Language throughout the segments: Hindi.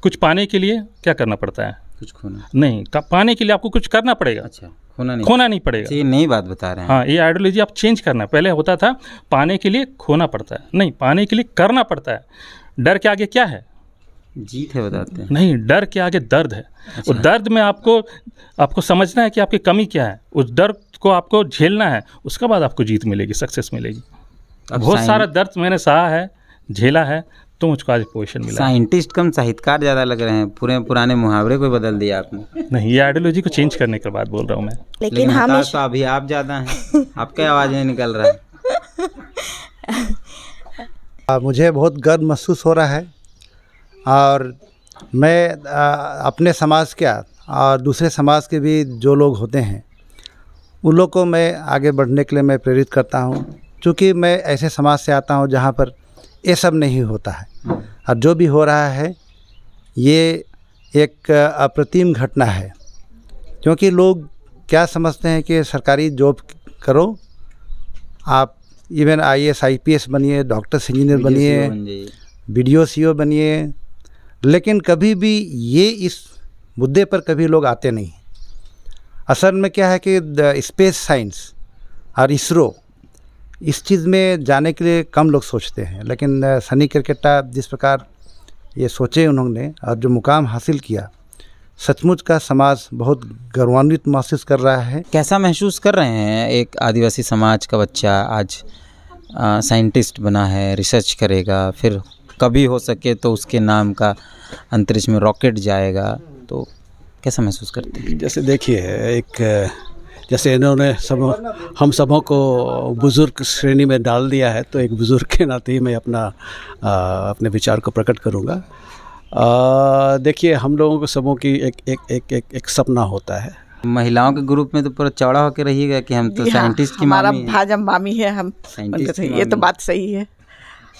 कुछ पाने के लिए क्या करना पड़ता है? कुछ खोना। नहीं का- पाने के लिए आपको कुछ करना पड़ेगा। अच्छा खोना नहीं। खोना नहीं पड़ेगा। अच्छा, ये नई बात बता रहे हैं। हाँ ये आइडियोलॉजी आप चेंज करना पहले होता था पाने के लिए खोना पड़ता है। नहीं पाने के लिए करना पड़ता है। डर के आगे क्या है? जीत है बताते हैं। नहीं डर के आगे दर्द है। उस दर्द में आपको आपको समझना है कि आपकी कमी क्या है। उस दर्द को आपको झेलना है। उसके बाद आपको जीत मिलेगी सक्सेस मिलेगी। बहुत सारा दर्द मैंने सहा है झेला है। तो मुझको आज पोजिशन मिला। साइंटिस्ट कम साहित्यकार ज़्यादा लग रहे हैं। पूरे पुराने मुहावरे को बदल दिया आपने? नहीं ये आइडियोलॉजी को चेंज करने के बाद बोल रहा हूँ मैं। लेकिन लेकिन हम तो अभी आप ज़्यादा हैं। आपका आवाज़ नहीं निकल रहा है। आ, मुझे बहुत गर्व महसूस हो रहा है। और मैं आ, अपने समाज क्या और दूसरे समाज के भी जो लोग होते हैं उन लोग को मैं आगे बढ़ने के लिए मैं प्रेरित करता हूँ। क्योंकि मैं ऐसे समाज से आता हूँ जहाँ पर ये सब नहीं होता है। और जो भी हो रहा है ये एक अप्रतिम घटना है। क्योंकि लोग क्या समझते हैं कि सरकारी जॉब करो आप even I S I P S बनिए डॉक्टर्स इंजीनियर बनिए B D O C O बनिए लेकिन कभी भी ये इस मुद्दे पर कभी लोग आते नहीं। असल में क्या है कि स्पेस साइंस और इसरो इस चीज़ में जाने के लिए कम लोग सोचते हैं लेकिन सनी क्रिकेटा जिस प्रकार ये सोचे उन्होंने और जो मुकाम हासिल किया सचमुच का समाज बहुत गौरवान्वित महसूस कर रहा है। कैसा महसूस कर रहे हैं एक आदिवासी समाज का बच्चा आज साइंटिस्ट बना है रिसर्च करेगा फिर कभी हो सके तो उसके नाम का अंतरिक्ष में रॉकेट जाएगा तो कैसा महसूस करते हैं? जैसे देखिए एक जैसे इन्होंने सब हम सबों को बुज़ुर्ग श्रेणी में डाल दिया है तो एक बुज़ुर्ग के नाते ही मैं अपना आ, अपने विचार को प्रकट करूँगा। देखिए हम लोगों को सबों की एक एक एक एक, एक सपना होता है। महिलाओं के ग्रुप में तो पूरा चौड़ा होकर रहिएगा कि हम तो हाँ, साइंटिस्ट की हमारा मामी हैं। भाजम मामी है हम ये तो बात सही है।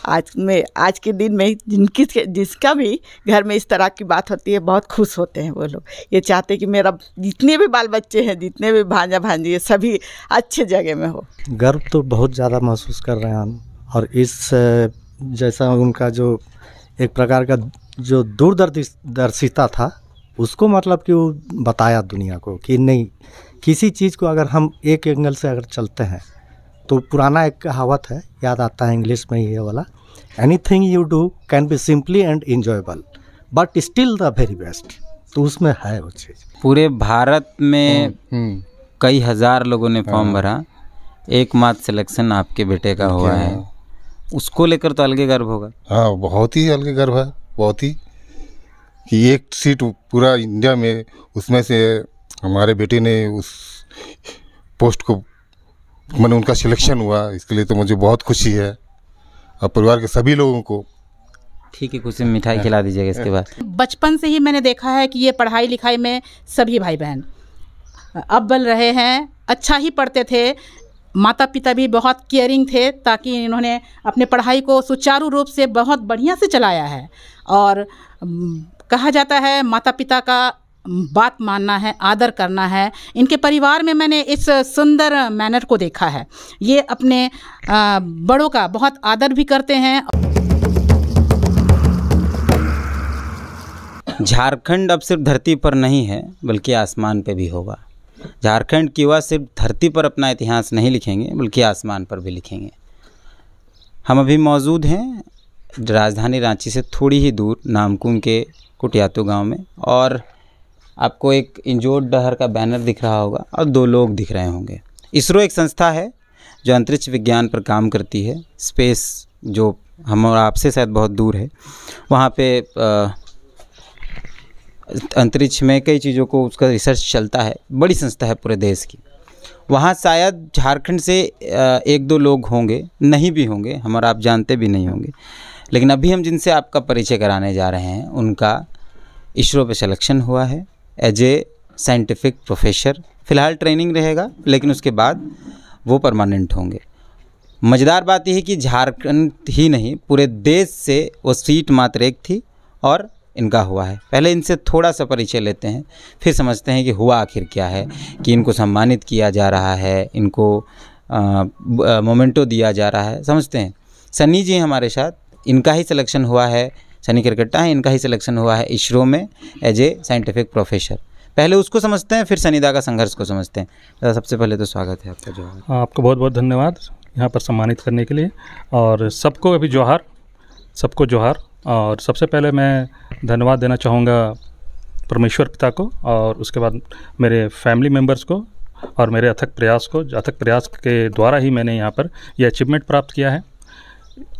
आज में, आज के दिन में जिनकी, जिसका भी घर में इस तरह की बात होती है, बहुत खुश होते हैं वो लोग। ये चाहते कि मेरा, जितने भी बाल बच्चे हैं, जितने भी भांजा भांजी है सभी अच्छे जगह में हो। गर्व तो बहुत ज़्यादा महसूस कर रहे हैं हम, और इस, जैसा उनका जो एक प्रकार का जो दूरदर्शिता था, उसको मतलब कि वो बताया दुनिया को कि नहीं, किसी चीज़ को अगर हम एक एंगल से अगर चलते हैं तो पुराना एक कहावत है याद आता है इंग्लिश में ये वाला anything you do can be simply and enjoyable but still the very best तो उसमें है वो चीज़। पूरे भारत में कई हज़ार लोगों ने हाँ। फॉर्म भरा एकमात्र सिलेक्शन आपके बेटे का हुआ है। उसको लेकर तो अलग गर्व होगा। हाँ बहुत ही अलग गर्व है बहुत ही। कि एक सीट पूरा इंडिया में उसमें से हमारे बेटे ने उस पोस्ट को मैंने उनका सिलेक्शन हुआ इसके लिए तो मुझे बहुत खुशी है। और परिवार के सभी लोगों को। ठीक है कुछ मिठाई खिला दीजिएगा इसके बाद। बचपन से ही मैंने देखा है कि ये पढ़ाई लिखाई में सभी भाई बहन अव्वल रहे हैं अच्छा ही पढ़ते थे। माता पिता भी बहुत केयरिंग थे ताकि इन्होंने अपने पढ़ाई को सुचारू रूप से बहुत बढ़िया से चलाया है। और कहा जाता है माता पिता का बात मानना है, आदर करना है। इनके परिवार में मैंने इस सुंदर मैनर को देखा है। ये अपने बड़ों का बहुत आदर भी करते हैं। झारखंड अब सिर्फ़ धरती पर नहीं है, बल्कि आसमान पे भी होगा। झारखंड की युवा सिर्फ़ धरती पर अपना इतिहास नहीं लिखेंगे, बल्कि आसमान पर भी लिखेंगे। हम अभी मौजूद हैं राजधानी रांची से थोड़ी ही दूर, नामकुम के कुटियातू गाँव में, और आपको एक इंजोर डहर का बैनर दिख रहा होगा और दो लोग दिख रहे होंगे। इसरो एक संस्था है जो अंतरिक्ष विज्ञान पर काम करती है। स्पेस जो हम और आपसे शायद बहुत दूर है। वहाँ पे अंतरिक्ष में कई चीज़ों को उसका रिसर्च चलता है। बड़ी संस्था है पूरे देश की। वहाँ शायद झारखंड से एक दो लोग होंगे। नहीं भी होंगे, हम और आप जानते भी नहीं होंगे। लेकिन अभी हम जिनसे आपका परिचय कराने जा रहे हैं, उनका इसरो पे सिलेक्शन हुआ है। एज ए साइंटिफिक प्रोफेसर फ़िलहाल ट्रेनिंग रहेगा, लेकिन उसके बाद वो परमानेंट होंगे। मज़ेदार बात यह है कि झारखंड ही नहीं, पूरे देश से वो सीट मात्र एक थी और इनका हुआ है। पहले इनसे थोड़ा सा परिचय लेते हैं, फिर समझते हैं कि हुआ आखिर क्या है, कि इनको सम्मानित किया जा रहा है, इनको मोमेंटो दिया जा रहा है, समझते हैं। सन्नी जी हमारे साथ, इनका ही सिलेक्शन हुआ है सनी करकट्टा हैं इनका ही सिलेक्शन हुआ है इसरो में एज ए साइंटिफिक प्रोफेसर पहले उसको समझते हैं फिर सनीदा का संघर्ष को समझते हैं। दादा सबसे पहले तो स्वागत है आपका जो हाँ, आपको बहुत बहुत धन्यवाद यहाँ पर सम्मानित करने के लिए। और सबको अभी जोहार सबको जोहार। और सबसे पहले मैं धन्यवाद देना चाहूँगा परमेश्वर पिता को और उसके बाद मेरे फैमिली मेंबर्स को और मेरे अथक प्रयास को अथक प्रयास के द्वारा ही मैंने यहाँ पर यह अचीवमेंट प्राप्त किया है।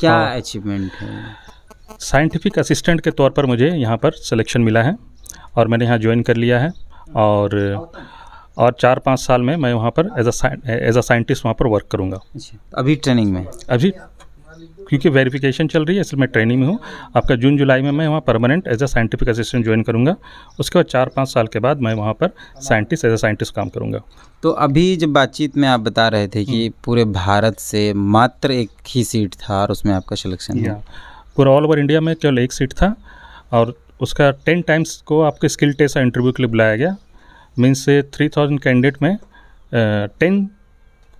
क्या। अचीवमेंट है? साइंटिफिक असिस्टेंट के तौर पर मुझे यहाँ पर सिलेक्शन मिला है और मैंने यहाँ ज्वाइन कर लिया है और और चार पाँच साल में मैं वहाँ पर as a as a scientist वहाँ पर वर्क करूँगा। अच्छा अभी ट्रेनिंग में? अभी क्योंकि वेरिफिकेशन चल रही है इसलिए मैं ट्रेनिंग में हूँ। आपका जून जुलाई में मैं वहाँ permanent as a scientific assistant join करूँगा। उसके बाद चार पाँच साल के बाद मैं वहाँ पर साइंटिस्ट एज अ साइंटिस्ट काम करूँगा। तो अभी जब बातचीत में आप बता रहे थे कि पूरे भारत से मात्र एक ही सीट था और उसमें आपका सिलेक्शन हुआ पूरा ऑल ओवर इंडिया में केवल एक सीट था और उसका टेन टाइम्स को आपके स्किल टेस्ट और इंटरव्यू के लिए बुलाया गया। मीन्स से थ्री थाउज़ेंड कैंडिडेट में टेन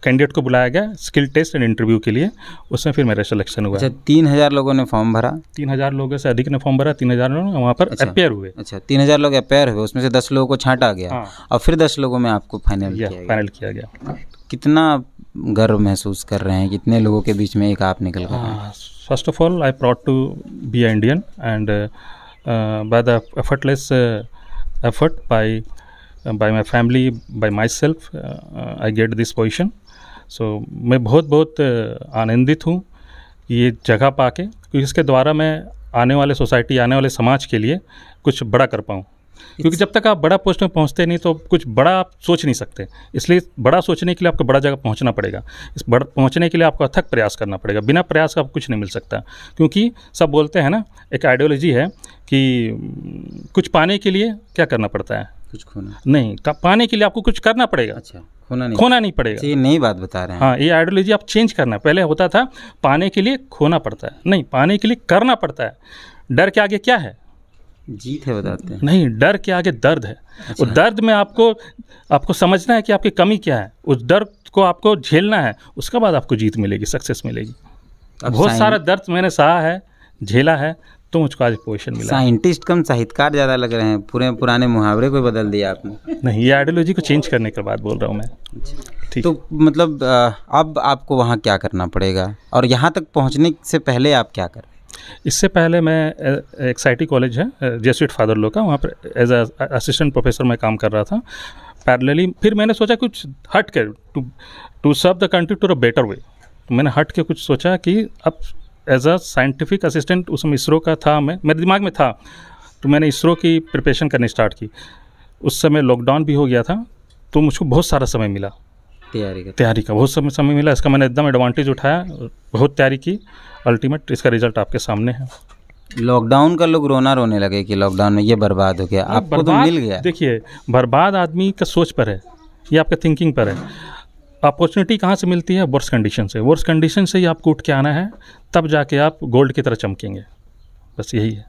कैंडिडेट को बुलाया गया स्किल टेस्ट एंड इंटरव्यू के लिए उसमें फिर मेरा सिलेक्शन हुआ। अच्छा तीन हज़ार लोगों ने फॉर्म भरा? तीन हज़ार लोगों से अधिक ने फॉर्म भरा तीन हज़ार लोग वहाँ पर अच्छा। अपेयर हुए। अच्छा तीन हज़ार लोग अपेयर हुए उसमें से दस लोगों को छांटा गया। हाँ। और फिर दस लोगों में आपको फाइनल फाइनल किया गया। कितना गर्व महसूस कर रहे हैं? कितने लोगों के बीच में एक आप निकल आए? First of all I proud to be Indian and by the effort by uh, by my family by myself uh, uh, I get this position. So मैं बहुत बहुत आनंदित हूँ ये जगह पाके, क्योंकि इसके द्वारा मैं आने वाले सोसाइटी, आने वाले समाज के लिए कुछ बड़ा कर पाऊँ। क्योंकि जब तक आप बड़ा पोस्ट में पहुँचते नहीं तो कुछ बड़ा आप सोच नहीं सकते। इसलिए बड़ा सोचने के लिए आपको बड़ा जगह पहुँचना पड़ेगा। इस बड़ा, पहुँचने के लिए आपको अथक प्रयास करना पड़ेगा। बिना प्रयास का आपको कुछ नहीं मिल सकता। क्योंकि सब बोलते हैं ना, एक आइडियोलॉजी है कि, कुछ पाने के लिए क्या करना पड़ता है? कुछ खोना? नहीं का- पाने के लिए आपको कुछ करना पड़ेगा। अच्छा खोना नहीं। खोना नहीं पड़ेगा। अच्छा, ये नई बात बता रहे हैं। हाँ ये आइडियोलॉजी आप चेंज करना। है पहले होता था पाने के लिए खोना पड़ता है। नहीं पाने के लिए करना पड़ता है। डर के आगे क्या है? जीत है बताते हैं। नहीं डर के आगे दर्द है। अच्छा। उस दर्द में आपको आपको समझना है कि आपकी कमी क्या है। उस दर्द को आपको झेलना है। उसके बाद आपको जीत मिलेगी सक्सेस मिलेगी। बहुत सारा दर्द मैंने सहा है झेला है। तो मुझको आज पोजिशन मिला। साइंटिस्ट कम साहित्यकार ज़्यादा लग रहे हैं। पूरे पुराने मुहावरे को बदल दिया आपने? नहीं ये आइडियोलॉजी को चेंज करने के बाद बोल रहा हूँ मैं। ठीक। तो मतलब अब आपको वहाँ क्या करना पड़ेगा? और यहाँ तक पहुँचने से पहले आप क्या कर इससे पहले मैं एक सी कॉलेज है जेसुइट फादर लो का। वहाँ पर एज असिस्टेंट प्रोफेसर मैं काम कर रहा था। पैरेलली फिर मैंने सोचा कुछ हट के to to serve the country to a better way मैंने हट के कुछ सोचा कि अब एज अ साइंटिफिक असिस्टेंट उसमें इसरो का था मैं मेरे दिमाग में था तो मैंने इसरो की प्रिपरेशन करनी स्टार्ट की। उस समय लॉकडाउन भी हो गया था तो मुझको बहुत सारा समय मिला। तैयारी कर तैयारी का बहुत समय समय मिला इसका मैंने एकदम एडवांटेज उठाया बहुत तैयारी की अल्टीमेट इसका रिज़ल्ट आपके सामने है। लॉकडाउन का लोग रोना रोने लगे कि लॉकडाउन में ये बर्बाद हो गया आपको तो मिल गया। देखिए बर्बाद आदमी का सोच पर है ये आपका थिंकिंग पर है। अपॉर्चुनिटी कहाँ से मिलती है? वर्स कंडीशन से। वर्स कंडीशन से ही आपको उठ के आना है तब जाके आप गोल्ड की तरह चमकेंगे। बस यही है।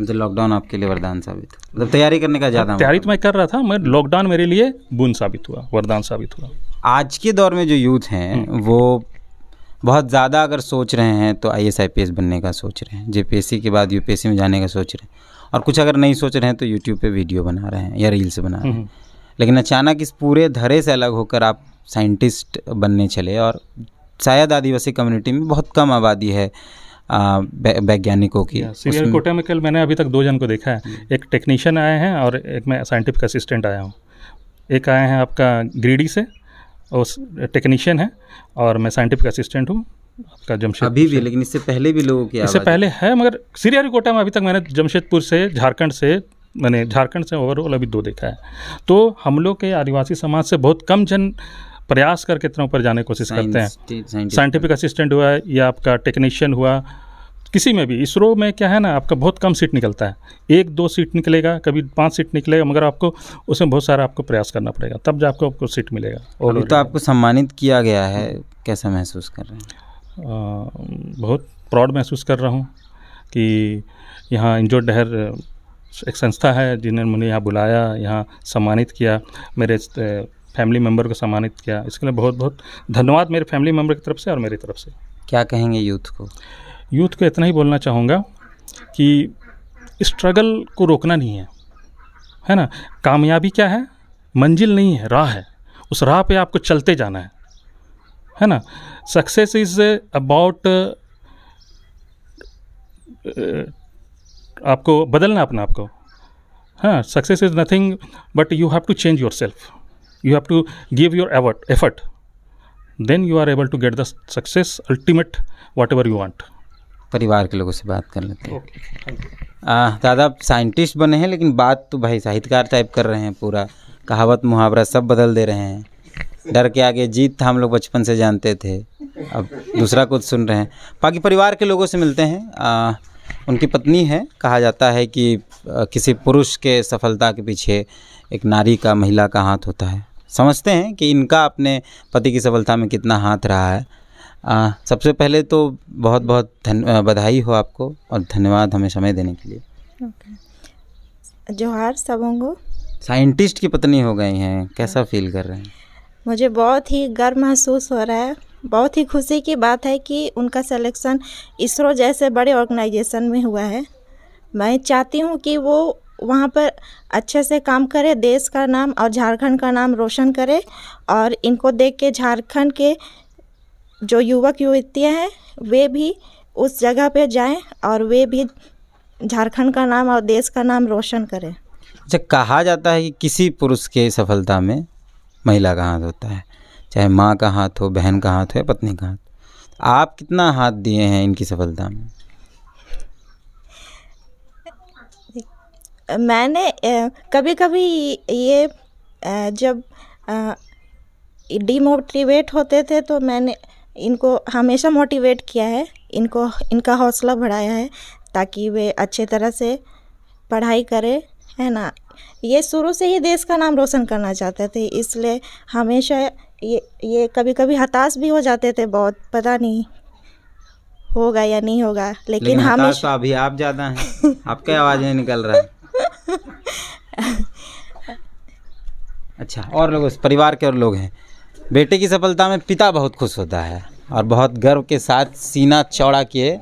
मतलब लॉकडाउन आपके लिए वरदान साबित। मतलब तैयारी करने का ज़्यादा तैयारी तो मैं कर रहा था मैं लॉकडाउन मेरे लिए बूंद साबित हुआ वरदान साबित हुआ। आज के दौर में जो यूथ हैं हम्म। वो बहुत ज़्यादा अगर सोच रहे हैं तो I S I P S बनने का सोच रहे हैं जे पी एस सी के बाद यू पी एस सी में जाने का सोच रहे हैं। और कुछ अगर नहीं सोच रहे हैं तो यूट्यूब पे वीडियो बना रहे हैं या रील्स बना रहे हैं। हम्म। लेकिन अचानक इस पूरे धरे से अलग होकर आप साइंटिस्ट बनने चले और शायद आदिवासी कम्युनिटी में बहुत कम आबादी है वैज्ञानिकों की। उसमें- कोटा में कल मैंने अभी तक दो जन को देखा है। एक टेक्नीशियन आए हैं और एक मैं साइंटिफिक असिस्टेंट आया हूँ। एक आए हैं आपका ग्रीडी से उस टेक्नीशियन है और मैं साइंटिफिक असिस्टेंट हूँ। आपका जमशेद अभी भी लेकिन इससे पहले भी लोगों की इससे पहले है मगर सीरिया कोटा में अभी तक मैंने जमशेदपुर से झारखंड से मैंने झारखंड से ओवरऑल अभी दो देखा है। तो हम लोग के आदिवासी समाज से बहुत कम जन प्रयास करके इतना ऊपर जाने की कोशिश करते हैं। साइंटिफिक असिस्टेंट हुआ या आपका टेक्नीशियन हुआ किसी में भी इसरो में क्या है ना आपका बहुत कम सीट निकलता है। एक दो सीट निकलेगा कभी पाँच सीट निकलेगा मगर आपको उसमें बहुत सारा आपको प्रयास करना पड़ेगा तब जा आपको आपको सीट मिलेगा। over तो आपको सम्मानित किया गया है कैसा महसूस कर रहे हैं? बहुत प्राउड महसूस कर रहा हूँ कि यहाँ इंजो डहर एक संस्था है जिन्होंने मुझे यहाँ बुलाया यहाँ सम्मानित किया। मेरे फैमिली मेंबर को सम्मानित किया। इसके लिए बहुत बहुत धन्यवाद मेरे फैमिली मेंबर की तरफ़ से और मेरी तरफ़ से। क्या कहेंगे यूथ को? यूथ को इतना ही बोलना चाहूँगा कि स्ट्रगल को रोकना नहीं है है ना? कामयाबी क्या है? मंजिल नहीं है राह है। उस राह पे आपको चलते जाना है है ना? सक्सेस इज़ अबाउट आपको बदलना अपना आपको हाँ success is nothing but you have to change yourself you have to give your effort effort then you are able to get the success ultimate whatever you want परिवार के लोगों से बात कर लेते हैं। आ, दादा आप साइंटिस्ट बने हैं लेकिन बात तो भाई साहित्यकार टाइप कर रहे हैं पूरा। कहावत मुहावरा सब बदल दे रहे हैं। डर के आगे जीत था हम लोग बचपन से जानते थे। अब दूसरा कुछ सुन रहे हैं। बाकी परिवार के लोगों से मिलते हैं। आ, उनकी पत्नी है कहा जाता है कि आ, किसी पुरुष के सफलता के पीछे एक नारी का महिला का हाथ होता है। समझते हैं कि इनका अपने पति की सफलता में कितना हाथ रहा है। आ, सबसे पहले तो बहुत बहुत धन बधाई हो आपको और धन्यवाद हमें समय देने के लिए। जोहार सबों को साइंटिस्ट की पत्नी हो गई हैं। कैसा फील कर रहे हैं? मुझे बहुत ही गर्व महसूस हो रहा है। बहुत ही खुशी की बात है कि उनका सिलेक्शन इसरो जैसे बड़े ऑर्गेनाइजेशन में हुआ है। मैं चाहती हूँ कि वो वहाँ पर अच्छे से काम करे, देश का नाम और झारखंड का नाम रोशन करे और इनको देख के झारखंड के जो युवक युवतियाँ हैं, वे भी उस जगह पे जाएँ और वे भी झारखंड का नाम और देश का नाम रोशन करें। अच्छा कहा जाता है कि किसी पुरुष के सफलता में महिला का हाथ होता है, चाहे माँ का हाथ हो, बहन का हाथ हो या पत्नी का हाथ। आप कितना हाथ दिए हैं इनकी सफलता में? मैंने कभी कभी ये जब डिमोटिवेट होते थे तो मैंने इनको हमेशा मोटिवेट किया है। इनको इनका हौसला बढ़ाया है ताकि वे अच्छे तरह से पढ़ाई करें है ना? ये शुरू से ही देश का नाम रोशन करना चाहते थे इसलिए हमेशा ये ये कभी कभी हताश भी हो जाते थे बहुत पता नहीं होगा या नहीं होगा लेकिन, लेकिन तो हमेशा अभी आप ज़्यादा हैं आपका आवाज़ नहीं निकल रहा है। अच्छा और लोग परिवार के और लोग हैं। बेटे की सफलता में पिता बहुत खुश होता है और बहुत गर्व के साथ सीना चौड़ा किए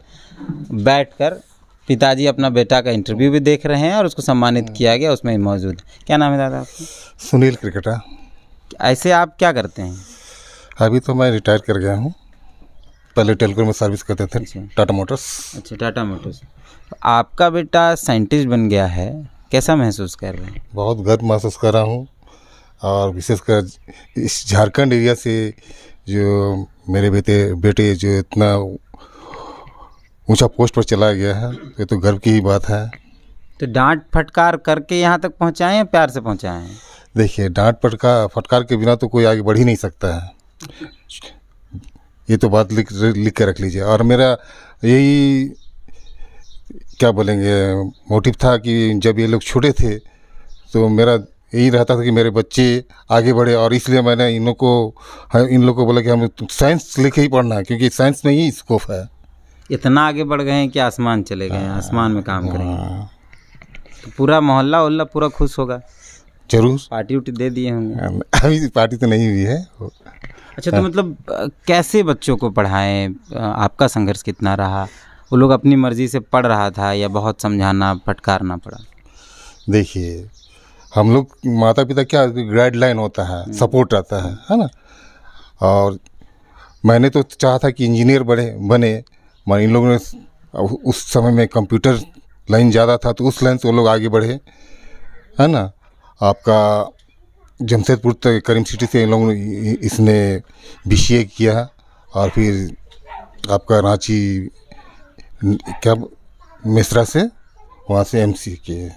बैठकर पिताजी अपना बेटा का इंटरव्यू भी देख रहे हैं और उसको सम्मानित किया गया उसमें मौजूद। क्या नाम है दादा आपका? सुनील क्रिकेटर। ऐसे आप क्या करते हैं? अभी तो मैं रिटायर कर गया हूँ। पहले टेलको में सर्विस करते थे अच्छा। टाटा मोटर्स अच्छा टाटा मोटर्स आपका बेटा साइंटिस्ट बन गया है कैसा महसूस कर रहे हैं? बहुत गर्व महसूस कर रहा हूँ और विशेषकर इस झारखंड एरिया से जो मेरे बेटे बेटे जो इतना ऊँचा पोस्ट पर चला गया है ये तो गर्व की ही बात है। तो डांट फटकार करके यहाँ तक पहुँचाएँ या प्यार से पहुँचाएँ? देखिए डांट फटकार फटकार के बिना तो कोई आगे बढ़ ही नहीं सकता है। ये तो बात लिख लिख के रख लीजिए। और मेरा यही क्या बोलेंगे मोटिव था कि जब ये लोग छोटे थे तो मेरा यही रहता था कि मेरे बच्चे आगे बढ़े और इसलिए मैंने इन लोग को हाँ, इन लोग को बोला कि हम साइंस लेके ही पढ़ना है क्योंकि साइंस में ही स्कोप है। इतना आगे बढ़ गए हैं कि आसमान चले गए हैं आसमान में काम करेंगे। हाँ, तो पूरा मोहल्ला उल्ला पूरा खुश होगा? ज़रूर। पार्टी उटी दे दिए होंगे? अभी पार्टी तो नहीं हुई है। अच्छा तो मतलब कैसे बच्चों को पढ़ाएँ? आपका संघर्ष कितना रहा? वो लोग अपनी मर्ज़ी से पढ़ रहा था या बहुत समझाना फटकारना पड़ा? देखिए हम लोग माता पिता क्या गाइडलाइन होता है सपोर्ट आता है है ना? और मैंने तो चाहा था कि इंजीनियर बने बने मगर इन लोगों ने उस समय में कंप्यूटर लाइन ज़्यादा था तो उस लाइन से वो लोग आगे बढ़े है ना? आपका जमशेदपुर तक करीम सिटी से इन लोगों ने इसने बी किया और फिर आपका रांची क्या मिश्रा से? वहाँ से एम सी किए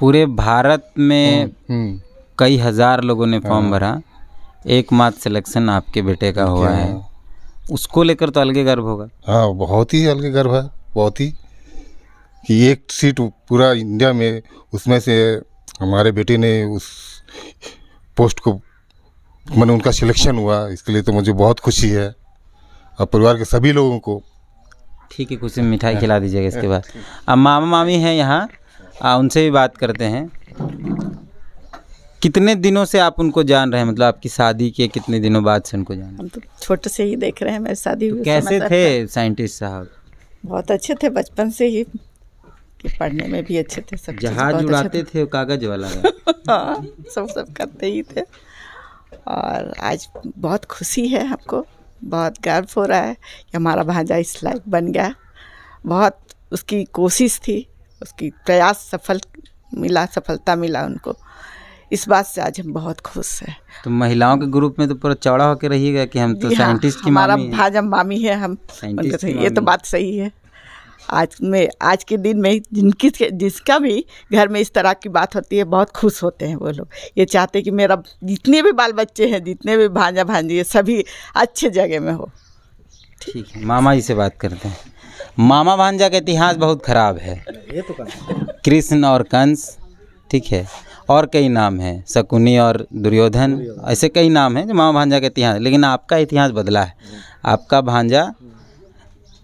पूरे भारत में हम्म कई हज़ार लोगों ने फॉर्म भरा। एकमात्र सिलेक्शन आपके बेटे का हुआ है। उसको लेकर तो अलग गर्व होगा। हाँ बहुत ही अलग गर्व है। बहुत ही कि एक सीट पूरा इंडिया में उसमें से हमारे बेटे ने उस पोस्ट को मैंने उनका सिलेक्शन हुआ। इसके लिए तो मुझे बहुत खुशी है। और परिवार के सभी लोगों को ठीक है कुछ मिठाई खिला दीजिएगा इसके बाद। अब मामा मामी हैं यहाँ उनसे भी बात करते हैं। कितने दिनों से आप उनको जान रहे हैं? मतलब आपकी शादी के कितने दिनों बाद से उनको जान रहे हम तो छोटे से ही देख रहे हैं मेरी शादी हैं? कैसे थे साइंटिस्ट साहब? बहुत अच्छे थे बचपन से ही। ये पढ़ने में भी अच्छे थे सब जहाज़ उड़ाते थे। वो कागज़ वाला हाँ सब सब करते ही थे। और आज बहुत खुशी है हमको। बहुत गर्व हो रहा है। कि हमारा भांजा इस लायक बन गया। बहुत उसकी कोशिश थी उसकी प्रयास सफल मिला सफलता मिला उनको। इस बात से आज हम बहुत खुश हैं। तो महिलाओं के ग्रुप में तो पूरा चौड़ा होकर रहिएगा कि हम तो हाँ, साइंटिस्ट की हमारा भाजा मामी है हम ये तो बात सही है। आज में आज के दिन में जिनकी जिसका भी घर में इस तरह की बात होती है बहुत खुश होते हैं वो लोग। ये चाहते हैं कि मेरा जितने भी बाल बच्चे हैं जितने भी भांजा भांजी है सभी अच्छे जगह में हो। ठीक है मामा जी से बात करते हैं। मामा भांजा का इतिहास बहुत खराब है। ये तो कृष्ण और कंस ठीक है और कई नाम हैं शकुनी और दुर्योधन। ऐसे कई नाम हैं जो मामा भांजा का इतिहास लेकिन आपका इतिहास बदला है। आपका भांजा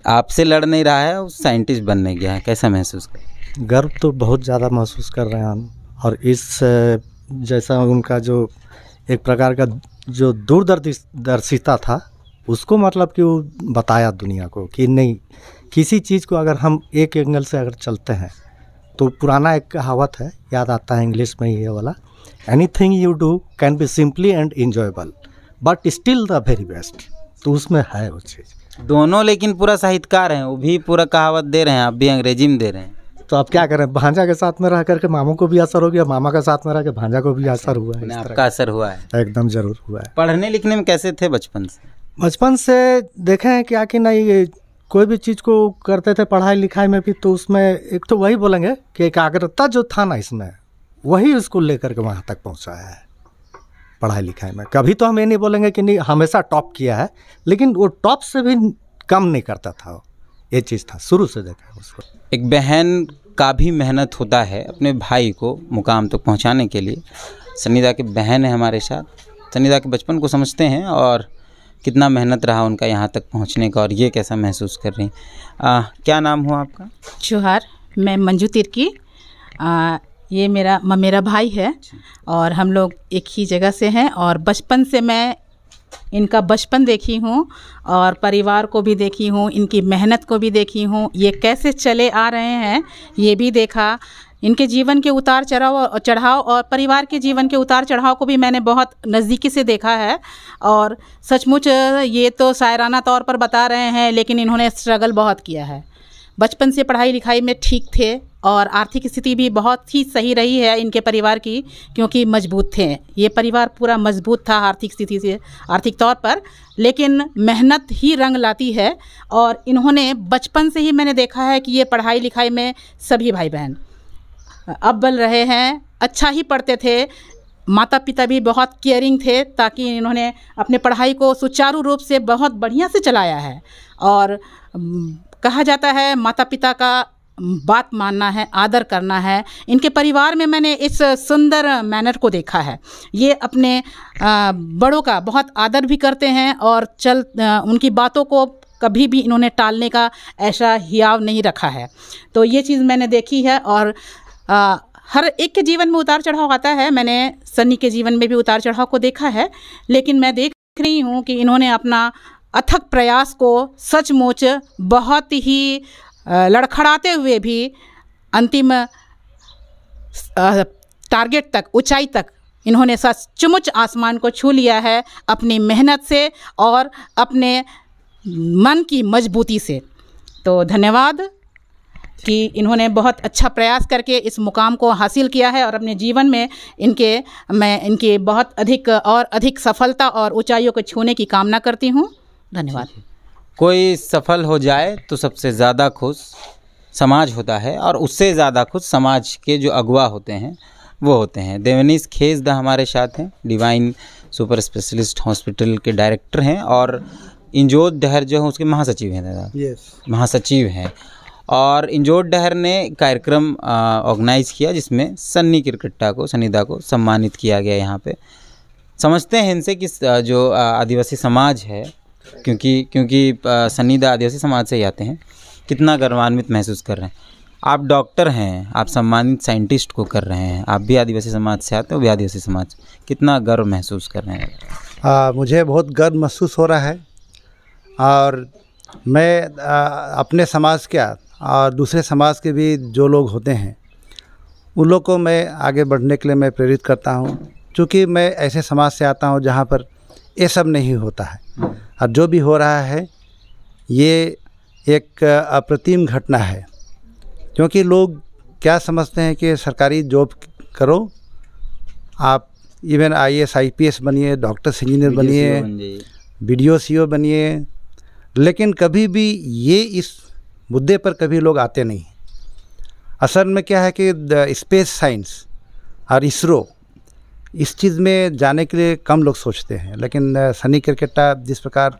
आपसे लड़ नहीं रहा है वो साइंटिस्ट बनने गया है। कैसा महसूस कर गर्व तो बहुत ज़्यादा महसूस कर रहे हैं हम। और इस जैसा उनका जो एक प्रकार का जो दूरदर्शिता था, उसको मतलब कि वो बताया दुनिया को कि नहीं, किसी चीज़ को अगर हम एक एंगल से अगर चलते हैं तो पुराना एक कहावत है, याद आता है इंग्लिश में ये वाला anything you do can be simply and enjoyable but still the very best तो उसमें है वो चीज़। दोनों लेकिन पूरा साहित्यकार हैं वो भी पूरा कहावत दे रहे हैं आप भी अंग्रेज़ी में दे रहे हैं। तो आप क्या करें? भांजा के साथ में रह करके मामू को भी असर हो गया मामा के साथ में रह के भांजा को भी असर हुआ है आपका असर हुआ है। एकदम ज़रूर हुआ है। पढ़ने लिखने में कैसे थे बचपन से? बचपन से देखे हैं क्या कि नहीं कोई भी चीज़ को करते थे पढ़ाई लिखाई में भी तो उसमें एक तो वही बोलेंगे कि एकाग्रता जो था ना इसमें वही उसको लेकर के वहाँ तक पहुँचाया है। पढ़ाई लिखाई में। कभी तो हम ये नहीं बोलेंगे कि नहीं हमेशा टॉप किया है लेकिन वो टॉप से भी कम नहीं करता था वो। ये चीज़ था शुरू से देखा उसको। एक बहन का भी मेहनत होता है अपने भाई को मुकाम तक तो पहुँचाने के लिए। सनीदा की बहन है हमारे साथ। सनीदा के बचपन को समझते हैं और कितना मेहनत रहा उनका यहाँ तक पहुँचने का और ये कैसा महसूस कर रही हैं। आ, क्या नाम हुआ आपका? जोहार मैं मंजू तिर्की। आ, ये मेरा मेरा भाई है और हम लोग एक ही जगह से हैं और बचपन से मैं इनका बचपन देखी हूँ और परिवार को भी देखी हूँ इनकी मेहनत को भी देखी हूँ। ये कैसे चले आ रहे हैं ये भी देखा। इनके जीवन के उतार चढ़ाव और चढ़ाव और परिवार के जीवन के उतार चढ़ाव को भी मैंने बहुत नज़दीकी से देखा है। और सचमुच ये तो शायराना तौर पर बता रहे हैं लेकिन इन्होंने स्ट्रगल बहुत किया है। बचपन से पढ़ाई लिखाई में ठीक थे और आर्थिक स्थिति भी बहुत ही सही रही है इनके परिवार की, क्योंकि मज़बूत थे। ये परिवार पूरा मज़बूत था आर्थिक स्थिति से, आर्थिक तौर पर। लेकिन मेहनत ही रंग लाती है और इन्होंने बचपन से ही मैंने देखा है कि ये पढ़ाई लिखाई में सभी भाई बहन अव्वल रहे हैं अच्छा ही पढ़ते थे। माता पिता भी बहुत केयरिंग थे ताकि इन्होंने अपने पढ़ाई को सुचारू रूप से बहुत बढ़िया से चलाया है। और कहा जाता है माता पिता का बात मानना है आदर करना है। इनके परिवार में मैंने इस सुंदर मैनर को देखा है। ये अपने बड़ों का बहुत आदर भी करते हैं और चल उनकी बातों को कभी भी इन्होंने टालने का ऐसा हियाव नहीं रखा है। तो ये चीज़ मैंने देखी है और अ, हर एक के जीवन में उतार चढ़ाव आता है। मैंने सन्नी के जीवन में भी उतार चढ़ाव को देखा है लेकिन मैं देख रही हूँ कि इन्होंने अपना अथक प्रयास को सचमुच बहुत ही लड़खड़ाते हुए भी अंतिम टारगेट तक, ऊंचाई तक इन्होंने सचमुच आसमान को छू लिया है अपनी मेहनत से और अपने मन की मजबूती से। तो धन्यवाद कि इन्होंने बहुत अच्छा प्रयास करके इस मुकाम को हासिल किया है और अपने जीवन में इनके, मैं इनके बहुत अधिक और अधिक सफलता और ऊंचाइयों को छूने की कामना करती हूँ। धन्यवाद। कोई सफल हो जाए तो सबसे ज़्यादा खुश समाज होता है और उससे ज़्यादा खुश समाज के जो अगवा होते हैं वो होते हैं। देवनीस देवनीश खेजदा हमारे साथ हैं डिवाइन सुपर स्पेशलिस्ट हॉस्पिटल के डायरेक्टर हैं और इंजोत डहर जो है उसके महासचिव हैं दादा। यस महासचिव हैं। और इंजोत डहर ने कार्यक्रम ऑर्गेनाइज किया जिसमें सन्नी किरकट्टा को सनीदा को सम्मानित किया गया यहाँ पे। समझते हैं इनसे कि जो आदिवासी समाज है क्योंकि क्योंकि सनीदा आदिवासी समाज से ही आते हैं। कितना गर्वान्वित महसूस कर रहे हैं। आप डॉक्टर हैं आप सम्मानित साइंटिस्ट को कर रहे हैं आप भी आदिवासी समाज से आते हो भी आदिवासी समाज। कितना गर्व महसूस कर रहे हैं। आ, मुझे बहुत गर्व महसूस हो रहा है। और मैं आ, अपने समाज क्या और दूसरे समाज के भी जो लोग होते हैं उन लोग को मैं आगे बढ़ने के लिए मैं प्रेरित करता हूँ। क्योंकि मैं ऐसे समाज से आता हूँ जहाँ पर ये सब नहीं होता है। और जो भी हो रहा है ये एक अप्रतिम घटना है। क्योंकि लोग क्या समझते हैं कि सरकारी जॉब करो आप even I S I P S बनिए डॉक्टर इंजीनियर बनिए B D O C O बनिए लेकिन कभी भी ये इस मुद्दे पर कभी लोग आते नहीं। असल में क्या है कि स्पेस साइंस और इसरो इस चीज़ में जाने के लिए कम लोग सोचते हैं, लेकिन सनी क्रिकेटा जिस प्रकार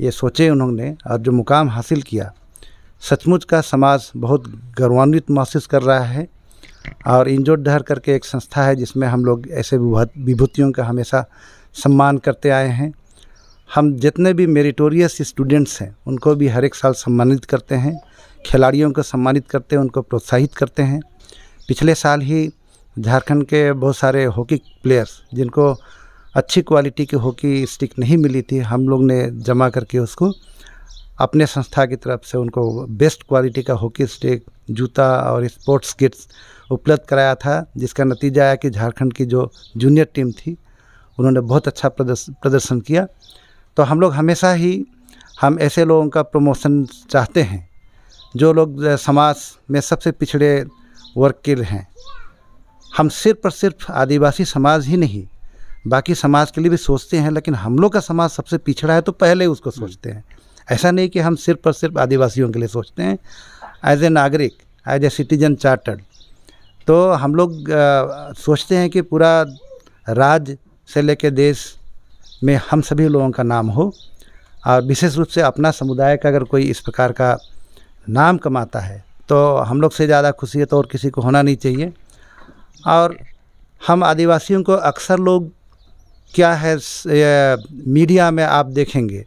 ये सोचे उन्होंने और जो मुकाम हासिल किया, सचमुच का समाज बहुत गौरवान्वित महसूस कर रहा है और इंजोर डहर करके एक संस्था है जिसमें हम लोग ऐसे विभूतियों का हमेशा सम्मान करते आए हैं। हम जितने भी मेरिटोरियस स्टूडेंट्स हैं, उनको भी हर एक साल सम्मानित करते हैं, खिलाड़ियों को सम्मानित करते हैं, उनको प्रोत्साहित करते हैं। पिछले साल ही झारखंड के बहुत सारे हॉकी प्लेयर्स जिनको अच्छी क्वालिटी की हॉकी स्टिक नहीं मिली थी, हम लोग ने जमा करके उसको अपने संस्था की तरफ़ से उनको बेस्ट क्वालिटी का हॉकी स्टिक, जूता और स्पोर्ट्स किट्स उपलब्ध कराया था, जिसका नतीजा आया कि झारखंड की जो जूनियर टीम थी, उन्होंने बहुत अच्छा प्रदर्शन किया। तो हम लोग हमेशा ही, हम ऐसे लोगों का प्रमोशन चाहते हैं, जो लोग समाज में सबसे पिछड़े वर्ग के हैं। हम सिर्फ़ और सिर्फ़ आदिवासी समाज ही नहीं बाकी समाज के लिए भी सोचते हैं लेकिन हम लोग का समाज सबसे पिछड़ा है तो पहले उसको सोचते हैं। ऐसा नहीं कि हम सिर्फ़ और सिर्फ़ आदिवासियों के लिए सोचते हैं। एज ए नागरिक एज ए सिटीजन चार्टर्ड तो हम लोग अ, सोचते हैं कि पूरा राज्य से लेकर देश में हम सभी लोगों का नाम हो और विशेष रूप से अपना समुदाय का अगर कोई इस प्रकार का नाम कमाता है तो हम लोग से ज़्यादा खुशी है तो और किसी को होना नहीं चाहिए। और हम आदिवासियों को अक्सर लोग क्या है मीडिया में आप देखेंगे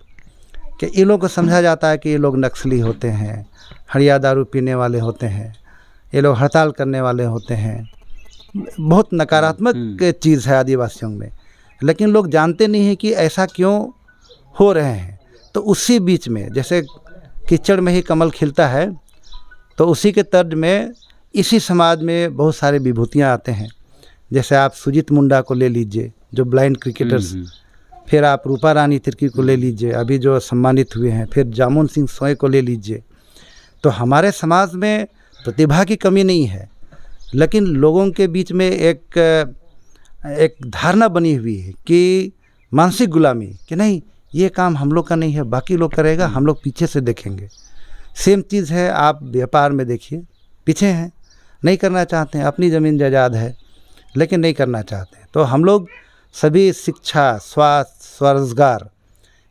कि इन लोगों को समझा जाता है कि ये लोग नक्सली होते हैं हड़िया दारू पीने वाले होते हैं ये लोग हड़ताल करने वाले होते हैं। बहुत नकारात्मक चीज़ है आदिवासियों में लेकिन लोग जानते नहीं हैं कि ऐसा क्यों हो रहे हैं। तो उसी बीच में जैसे कीचड़ में ही कमल खिलता है तो उसी के तर्ज में इसी समाज में बहुत सारे विभूतियाँ आते हैं। जैसे आप सुजीत मुंडा को ले लीजिए जो ब्लाइंड क्रिकेटर्स। फिर आप रूपा रानी तिर्की को ले लीजिए अभी जो सम्मानित हुए हैं। फिर जामुन सिंह सोए को ले लीजिए। तो हमारे समाज में प्रतिभा की कमी नहीं है लेकिन लोगों के बीच में एक एक धारणा बनी हुई है कि मानसिक गुलामी कि नहीं ये काम हम लोग का नहीं है बाकी लोग करेगा हम लोग पीछे से देखेंगे। सेम चीज़ है आप व्यापार में देखिए पीछे हैं। नहीं करना चाहते हैं, अपनी ज़मीन जायदाद है, लेकिन नहीं करना चाहते हैं। तो हम लोग सभी शिक्षा, स्वास्थ्य, स्वरोजगार,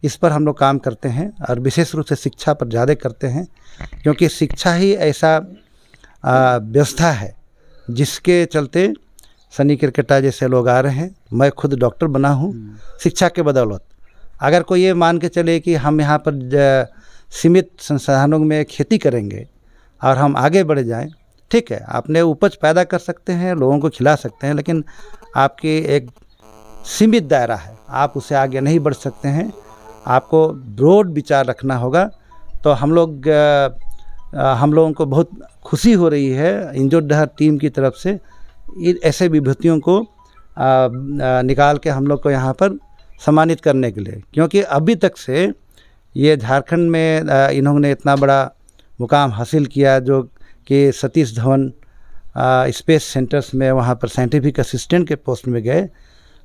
इस पर हम लोग काम करते हैं और विशेष रूप से शिक्षा पर ज़्यादा करते हैं, क्योंकि शिक्षा ही ऐसा व्यवस्था है, जिसके चलते सनी क्रिकेटा जैसे लोग आ रहे हैं। मैं खुद डॉक्टर बना हूँ, शिक्षा के बदौलत। अगर कोई ये मान के चले कि हम यहाँ पर सीमित संसाधनों में खेती करेंगे और हम आगे बढ़ जाएँ ठीक है, आपने उपज पैदा कर सकते हैं, लोगों को खिला सकते हैं, लेकिन आपकी एक सीमित दायरा है, आप उसे आगे नहीं बढ़ सकते हैं। आपको ब्रॉड विचार रखना होगा। तो हम लोग हम लोगों को बहुत खुशी हो रही है इंजोर डहर टीम की तरफ़ से। इन ऐसे विभूतियों को निकाल के हम लोग को यहाँ पर सम्मानित करने के लिए, क्योंकि अभी तक से ये झारखंड में इन्होंने इतना बड़ा मुकाम हासिल किया जो कि सतीश धवन स्पेस सेंटर्स में वहाँ पर साइंटिफिक असिस्टेंट के पोस्ट में गए।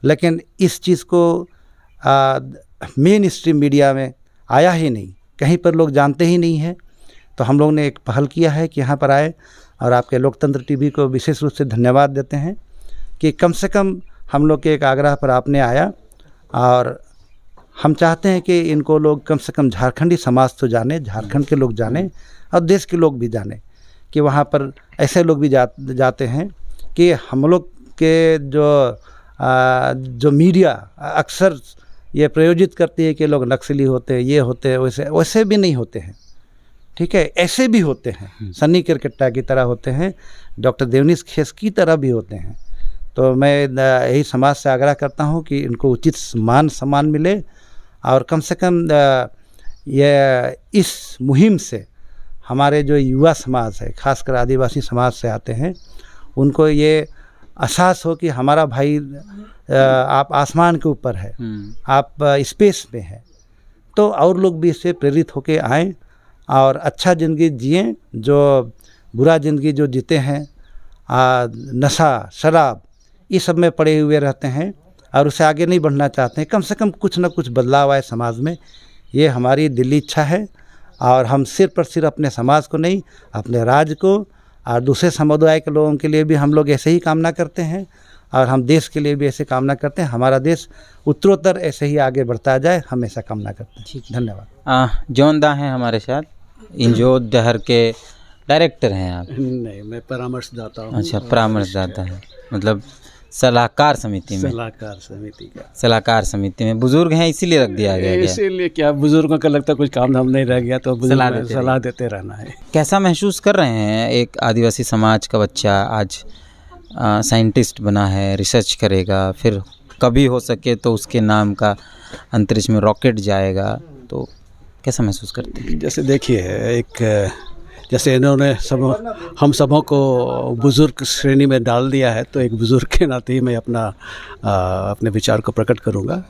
लेकिन इस चीज़ को मेन स्ट्रीम मीडिया में आया ही नहीं। कहीं पर लोग जानते ही नहीं हैं। तो हम लोग ने एक पहल किया है कि यहाँ पर आए और आपके लोकतंत्र टीवी को विशेष रूप से धन्यवाद देते हैं कि कम से कम हम लोग के एक आग्रह पर आपने आया और हम चाहते हैं कि इनको लोग कम से कम झारखंडी समाज तो जाने, झारखंड के लोग जाने और देश के लोग भी जाने। कि वहाँ पर ऐसे लोग भी जा जाते हैं कि हम लोग के जो आ, जो मीडिया अक्सर ये प्रयोजित करती है कि लोग नक्सली होते हैं ये होते हैं वैसे वैसे भी नहीं होते हैं। ठीक है? ऐसे भी होते हैं। सन्नी क्रिकेटा की तरह होते हैं डॉक्टर देवनीश खेस की तरह भी होते हैं। तो मैं यही समाज से आग्रह करता हूँ कि इनको उचित मान सम्मान मिले और कम से कम ये इस मुहिम से हमारे जो युवा समाज है खासकर आदिवासी समाज से आते हैं उनको ये एहसास हो कि हमारा भाई आप आसमान के ऊपर है आप अ, स्पेस में है तो और लोग भी इससे प्रेरित होके आएँ और अच्छा ज़िंदगी जिएँ जो बुरा ज़िंदगी जो जीते हैं आ, नशा शराब ये सब में पड़े हुए रहते हैं और उसे आगे नहीं बढ़ना चाहते हैं। कम से कम कुछ ना कुछ बदलाव आए समाज में ये हमारी दिली इच्छा है और हम सिर्फ़ पर सिर्फ़ अपने समाज को नहीं अपने राज्य को और दूसरे समुदाय के लोगों के लिए भी हम लोग ऐसे ही कामना करते हैं और हम देश के लिए भी ऐसे कामना करते हैं। हमारा देश उत्तरोत्तर ऐसे ही आगे बढ़ता जाए हम ऐसा कामना करते हैं। धन्यवाद। आ, जौन दा हैं हमारे साथ। इंजो डहर के डायरेक्टर हैं आप। नहीं मैं परामर्शदाता हूँ। अच्छा परामर्शदाता है। मतलब सलाहकार समिति में। सलाहकार समिति का। सलाहकार समिति में। बुज़ुर्ग हैं इसीलिए रख दिया गया है इसीलिए क्या बुज़ुर्गों का लगता है कुछ काम धाम नहीं रह गया तो सलाह देते सलाह देते रहना है। कैसा महसूस कर रहे हैं? एक आदिवासी समाज का बच्चा आज साइंटिस्ट बना है रिसर्च करेगा फिर कभी हो सके तो उसके नाम का अंतरिक्ष में रॉकेट जाएगा तो कैसा महसूस करते हैं? जैसे देखिए एक जैसे इन्होंने सब हम सबों को बुज़ुर्ग श्रेणी में डाल दिया है तो एक बुज़ुर्ग के नाते ही मैं अपना आ, अपने विचार को प्रकट करूँगा।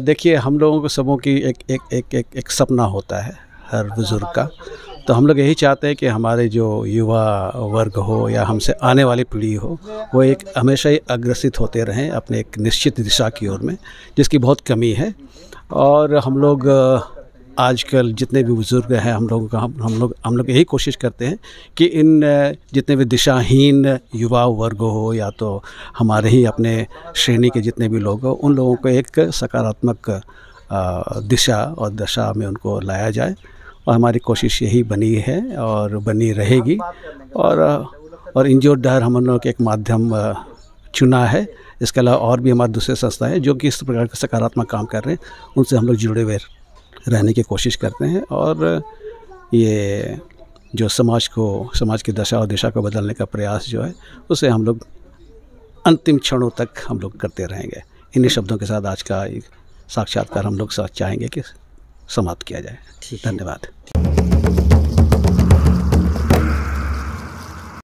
देखिए हम लोगों को सबों की एक एक एक एक, एक सपना होता है हर बुज़ुर्ग का। तो हम लोग यही चाहते हैं कि हमारे जो युवा वर्ग हो या हमसे आने वाली पीढ़ी हो वो एक हमेशा ही अग्रसित होते रहें अपने एक निश्चित दिशा की ओर में जिसकी बहुत कमी है। और हम लोग आजकल जितने भी बुज़ुर्ग हैं, हम लोगों का, हम हम लोग हम लोग यही कोशिश करते हैं कि इन जितने भी दिशाहीन युवा वर्ग हो या तो हमारे ही अपने श्रेणी के जितने भी लोग हो, उन लोगों को एक सकारात्मक दिशा और दशा में उनको लाया जाए। और हमारी कोशिश यही बनी है और बनी रहेगी। और और इंजोर डर हम लोग एक माध्यम चुना है। इसके अलावा और भी हमारे दूसरे संस्था है जो कि इस प्रकार का सकारात्मक काम कर रहे हैं, उनसे हम लोग जुड़े हुए रहने की कोशिश करते हैं और ये जो समाज को समाज की दशा और दिशा को बदलने का प्रयास जो है उसे हम लोग अंतिम क्षणों तक हम लोग करते रहेंगे। इन्हीं शब्दों के साथ आज का एक साक्षात्कार हम लोग चाहेंगे कि समाप्त किया जाए। धन्यवाद।